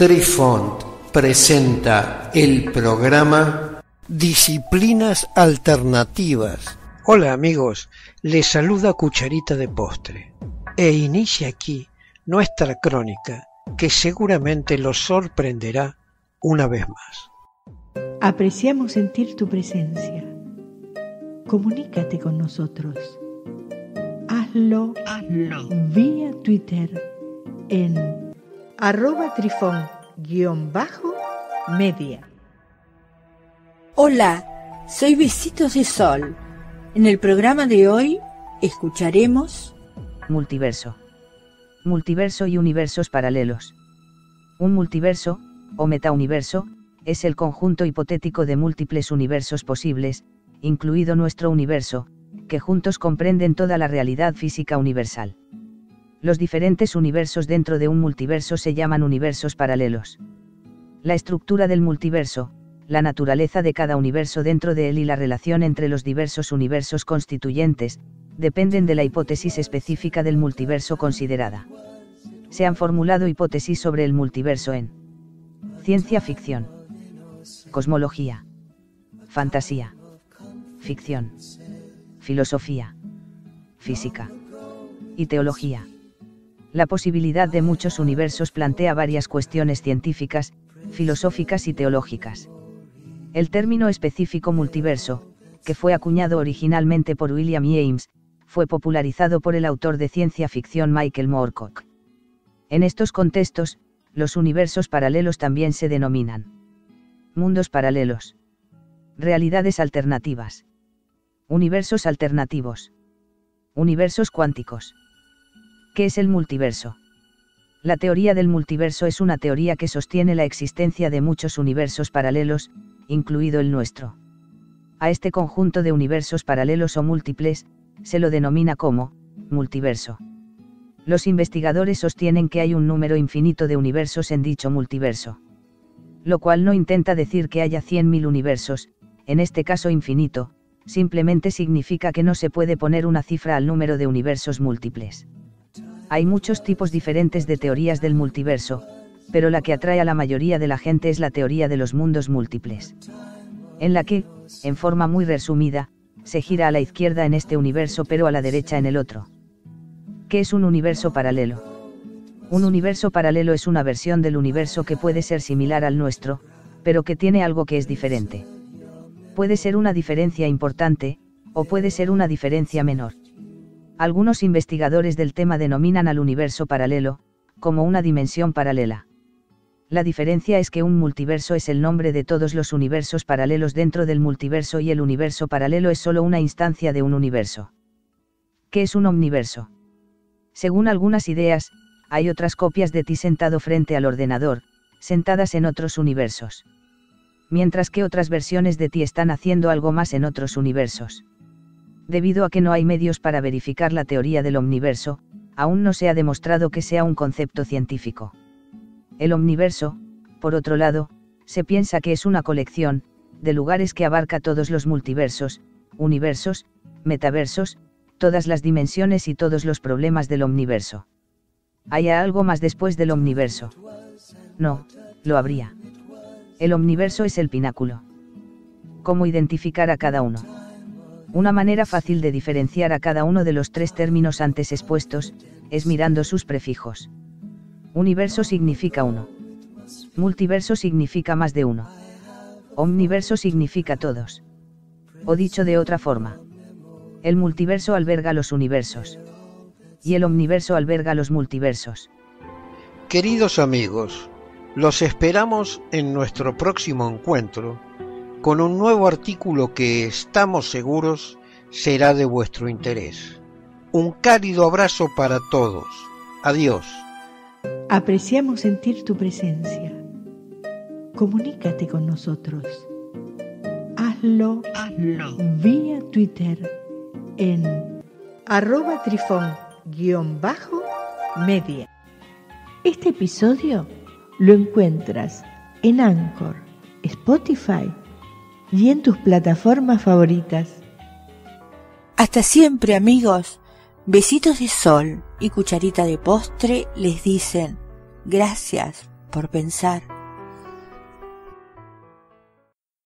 Trifont presenta el programa Disciplinas Alternativas. Hola amigos, les saluda Cucharita de Postre e inicia aquí nuestra crónica que seguramente los sorprenderá una vez más. Apreciamos sentir tu presencia. Comunícate con nosotros. Hazlo, Hazlo. vía Twitter en arroba trifón guion bajo media. Hola, soy Besitos de Sol. En el programa de hoy escucharemos Multiverso. Multiverso y universos paralelos. Un multiverso, o metauniverso, es el conjunto hipotético de múltiples universos posibles, incluido nuestro universo, que juntos comprenden toda la realidad física universal. Los diferentes universos dentro de un multiverso se llaman universos paralelos. La estructura del multiverso, la naturaleza de cada universo dentro de él y la relación entre los diversos universos constituyentes, dependen de la hipótesis específica del multiverso considerada. Se han formulado hipótesis sobre el multiverso en ciencia ficción, cosmología, fantasía, ficción, filosofía, física y teología. La posibilidad de muchos universos plantea varias cuestiones científicas, filosóficas y teológicas. El término específico multiverso, que fue acuñado originalmente por William James, fue popularizado por el autor de ciencia ficción Michael Moorcock. En estos contextos, los universos paralelos también se denominan mundos paralelos, realidades alternativas, universos alternativos, universos cuánticos. ¿Qué es el multiverso? La teoría del multiverso es una teoría que sostiene la existencia de muchos universos paralelos, incluido el nuestro. A este conjunto de universos paralelos o múltiples, se lo denomina como, multiverso. Los investigadores sostienen que hay un número infinito de universos en dicho multiverso. Lo cual no intenta decir que haya 100.000 universos, en este caso infinito, simplemente significa que no se puede poner una cifra al número de universos múltiples. Hay muchos tipos diferentes de teorías del multiverso, pero la que atrae a la mayoría de la gente es la teoría de los mundos múltiples. En la que, en forma muy resumida, se gira a la izquierda en este universo pero a la derecha en el otro. ¿Qué es un universo paralelo? Un universo paralelo es una versión del universo que puede ser similar al nuestro, pero que tiene algo que es diferente. Puede ser una diferencia importante, o puede ser una diferencia menor. Algunos investigadores del tema denominan al universo paralelo, como una dimensión paralela. La diferencia es que un multiverso es el nombre de todos los universos paralelos dentro del multiverso y el universo paralelo es solo una instancia de un universo. ¿Qué es un omniverso? Según algunas ideas, hay otras copias de ti sentado frente al ordenador, sentadas en otros universos. Mientras que otras versiones de ti están haciendo algo más en otros universos debido a que no hay medios para verificar la teoría del omniverso, aún no se ha demostrado que sea un concepto científico. El omniverso, por otro lado, se piensa que es una colección, de lugares que abarca todos los multiversos, universos, metaversos, todas las dimensiones y todos los problemas del omniverso. ¿Hay algo más después del omniverso? No, lo habría. El omniverso es el pináculo. ¿Cómo identificar a cada uno? Una manera fácil de diferenciar a cada uno de los tres términos antes expuestos, es mirando sus prefijos. Universo significa uno. Multiverso significa más de uno. Omniverso significa todos. O dicho de otra forma. El multiverso alberga los universos. Y el omniverso alberga los multiversos. Queridos amigos, los esperamos en nuestro próximo encuentro con un nuevo artículo que estamos seguros será de vuestro interés. Un cálido abrazo para todos. Adiós. Apreciamos sentir tu presencia. Comunícate con nosotros. Hazlo, Hazlo. vía Twitter en arroba trifón-media. Este episodio lo encuentras en Anchor, Spotify, y en tus plataformas favoritas. Hasta siempre amigos. Besitos de sol y cucharita de postre les dicen gracias por pensar